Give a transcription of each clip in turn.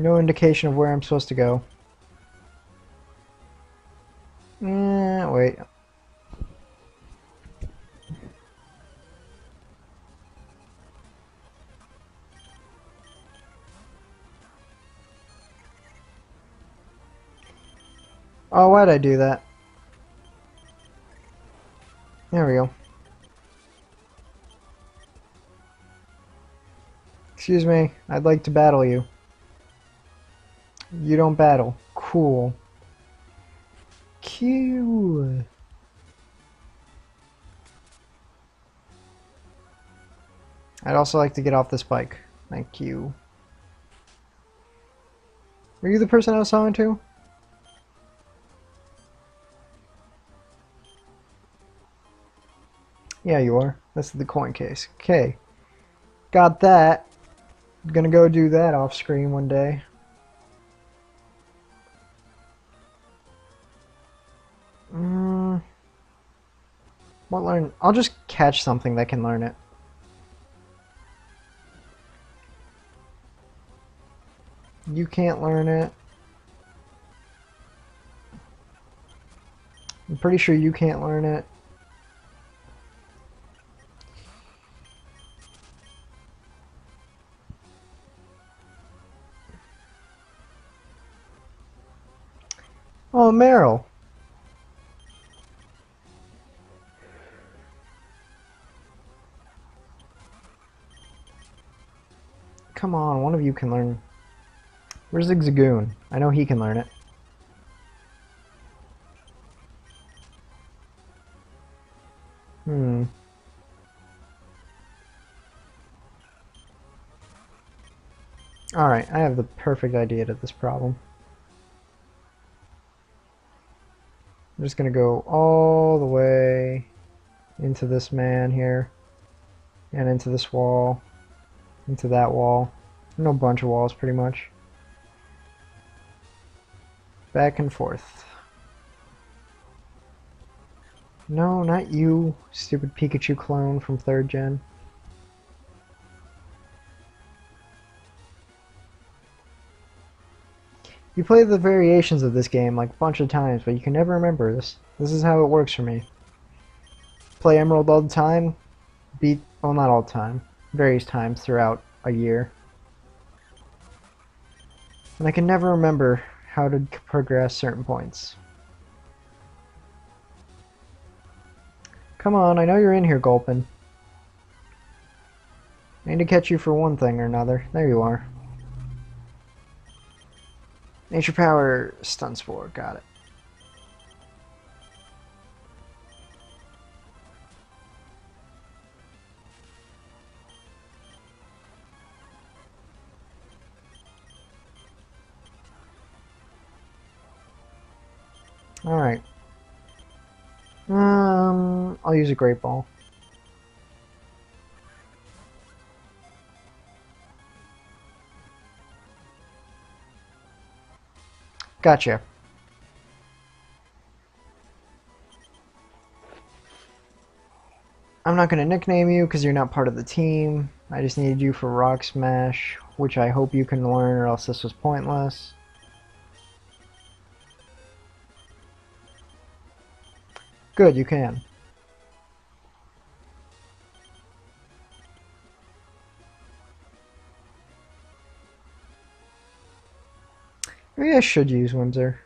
No indication of where I'm supposed to go. Eh, wait. Oh, why'd I do that? There we go. Excuse me, I'd like to battle you. You don't battle. Cool. Cute. I'd also like to get off this bike. Thank you. Were you the person I was talking to? Yeah, you are. That's the coin case. Okay. Got that. Gonna go do that off screen one day. What learn? I'll just catch something that can learn it. You can't learn it. I'm pretty sure you can't learn it. Oh, Marill. Come on, one of you can learn. Where's Zigzagoon? I know he can learn it. Hmm. Alright, I have the perfect idea to this problem. I'm just going to go all the way into this man here and into this wall, into that wall. No bunch of walls pretty much. Back and forth. No, not you, stupid Pikachu clone from 3rd gen. You play the variations of this game like a bunch of times, but you can never remember this. This is how it works for me. Play Emerald all the time, beat, well not all the time, various times throughout a year. And I can never remember how to progress certain points. Come on, I know you're in here, Gulpin. I need to catch you for one thing or another. There you are. Nature Power Stun Spore, got it. Alright. Um, I'll use a Great Ball. Gotcha. I'm not going to nickname you because you're not part of the team. I just needed you for Rock Smash, which I hope you can learn or else this was pointless. Good, you can. Maybe I should use Whismur.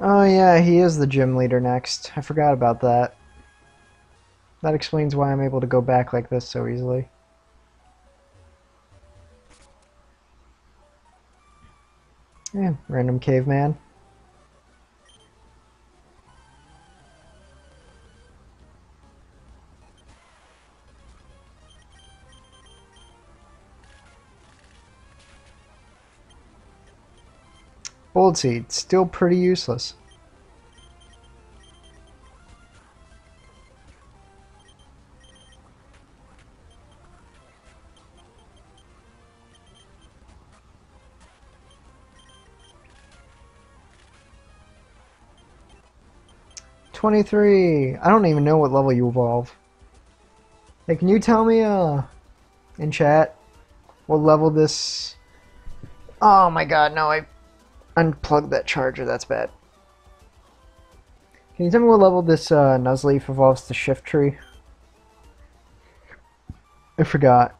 Oh yeah, he is the gym leader next. I forgot about that. That explains why I'm able to go back like this so easily. Yeah, random caveman. Bold Seed, still pretty useless. Twenty-three. I don't even know what level you evolve. Hey, can you tell me, uh, in chat, what level this... Oh my god, no, I unplugged that charger, that's bad. Can you tell me what level this, uh, Nuzleaf evolves to Shiftry? I forgot.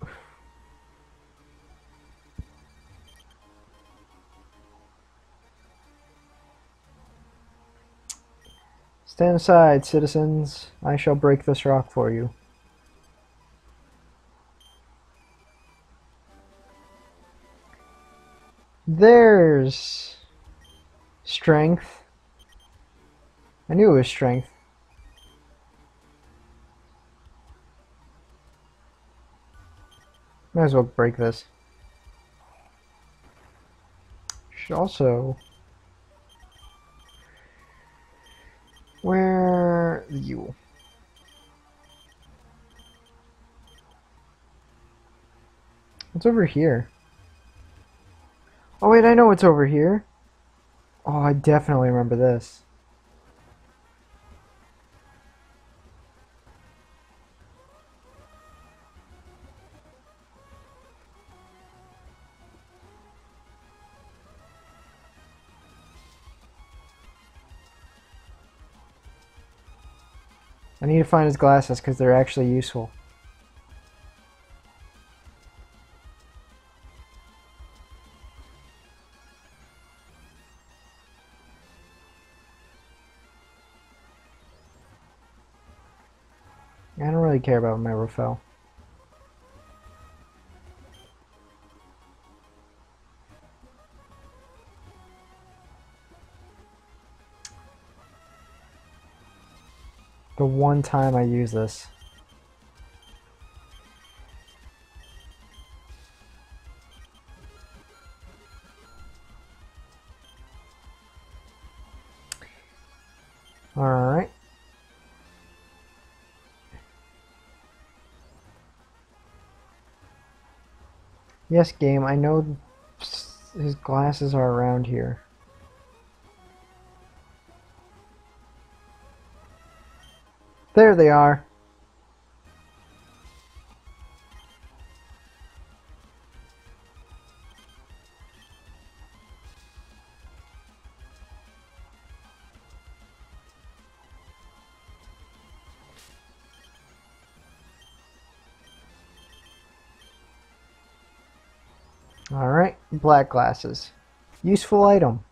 Stand aside, citizens. I shall break this rock for you. There's strength. I knew it was strength. Might as well break this. Should also Where you? What's over here? Oh wait, I know what's over here. Oh, I definitely remember this. Need to find his glasses because they're actually useful. I don't really care about my Rofel. One time I use this. Alright. Yes, game, I know his glasses are around here. There they are. Alright, black glasses. Useful item.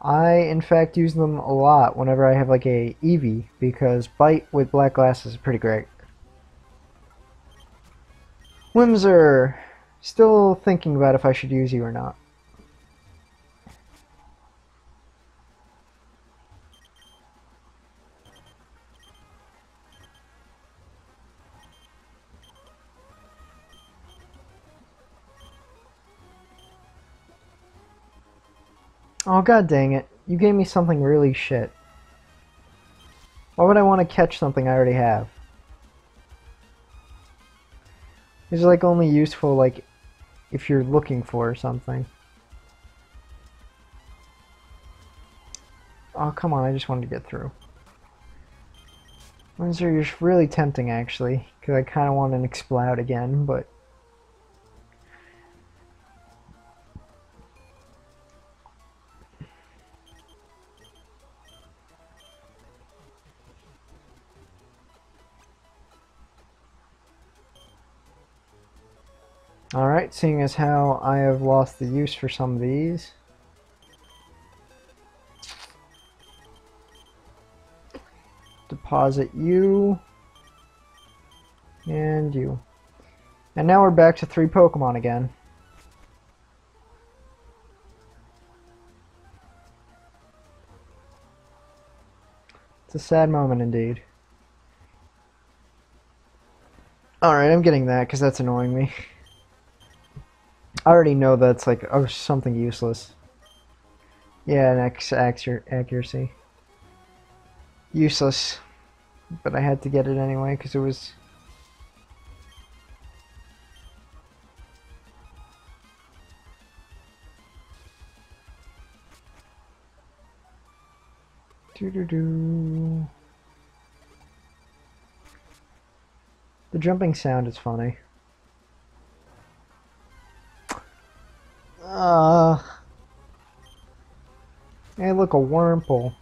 I, in fact, use them a lot whenever I have like a Eevee because Bite with black Glass is pretty great. Whismur! Still thinking about if I should use you or not. Oh god dang it. You gave me something really shit. Why would I want to catch something I already have? Are like only useful like if you're looking for something. Oh come on, I just wanted to get through. Whismur, you're really tempting actually, because I kind of want an Exploud again, but Alright, seeing as how I have lost the use for some of these. Deposit you. And you. And now we're back to three Pokemon again. It's a sad moment indeed. Alright, I'm getting that because that's annoying me. I already know that's like oh something useless. Yeah, an X accuracy. Useless. But I had to get it anyway because it was Do do do. The The jumping sound is funny. Look, a wormhole.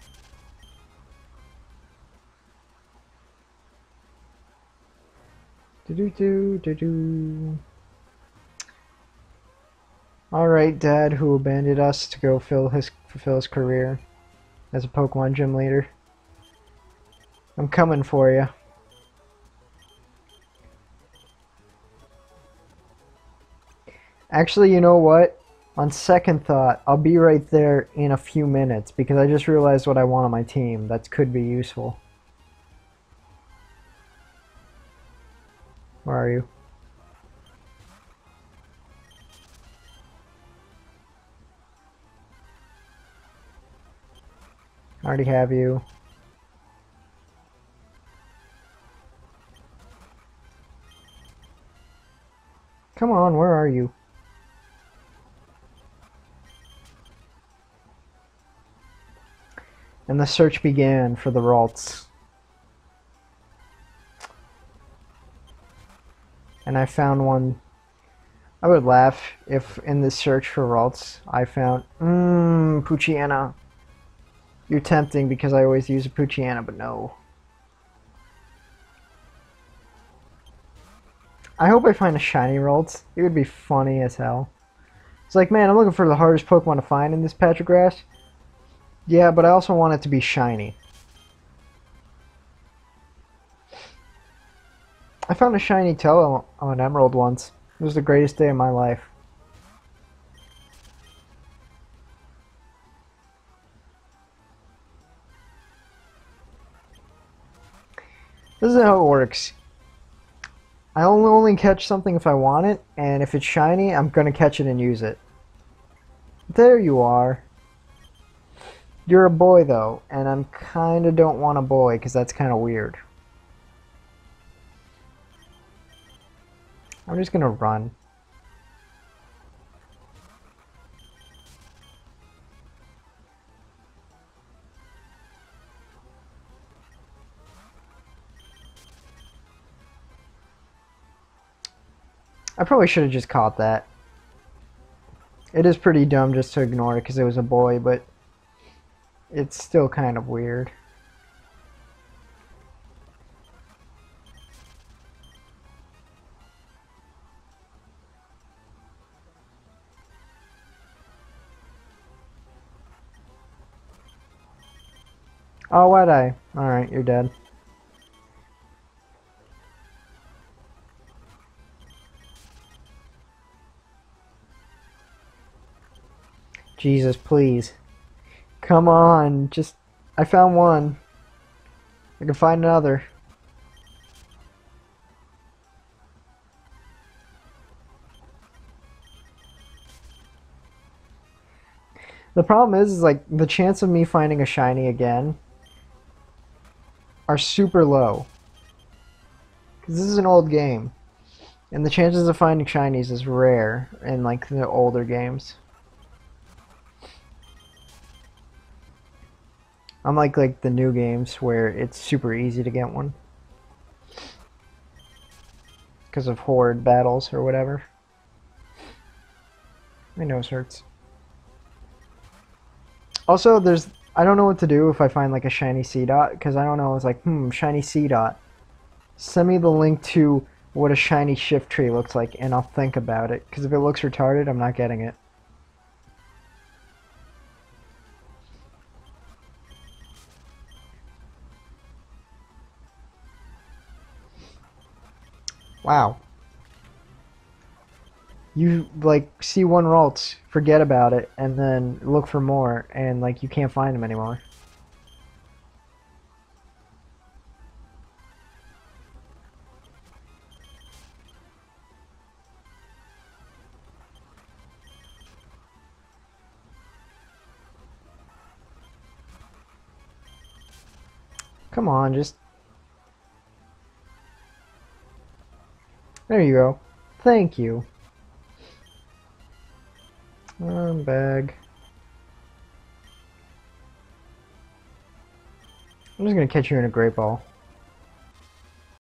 Do do do do do. All right, Dad, who abandoned us to go fill his fulfill his career as a Pokemon gym leader. I'm coming for you. Actually, you know what? On second thought, I'll be right there in a few minutes because I just realized what I want on my team. That could be useful. Where are you? I already have you. Come on, where are you? And the search began for the Ralts. And I found one. I would laugh if in this search for Ralts I found, mmm. You're tempting because I always use a Poochyena, but no. I hope I find a shiny Ralts. It would be funny as hell. It's like, man, I'm looking for the hardest Pokemon to find in this patch of grass. Yeah, but I also want it to be shiny. I found a shiny Taillow on an Emerald once. It was the greatest day of my life. This is how it works. I only only catch something if I want it, and if it's shiny, I'm gonna catch it and use it. There you are. You're a boy though, and I'm kinda don't want a boy because that's kinda weird. I'm just gonna run. I probably should have just caught that. It is pretty dumb just to ignore it because it was a boy, but it's still kind of weird. Oh, why'd I? Alright, you're dead. Jesus, please. Come on, just... I found one. I can find another. The problem is, is like, the chance of me finding a shiny again are super low. Because this is an old game. And the chances of finding shinies is rare in, like, the older games. Unlike like the new games where it's super easy to get one. Because of horde battles or whatever. My nose hurts. Also, there's... I don't know what to do if I find like a shiny Seedot, because I don't know, it's like, hmm, shiny Seedot. Send me the link to what a shiny Shiftry looks like, and I'll think about it. Because if it looks retarded, I'm not getting it. Wow. You like see one Ralts, forget about it, and then look for more, and like you can't find them anymore. Come on, just There you go. Thank you. Um, bag. I'm just gonna catch you in a great ball.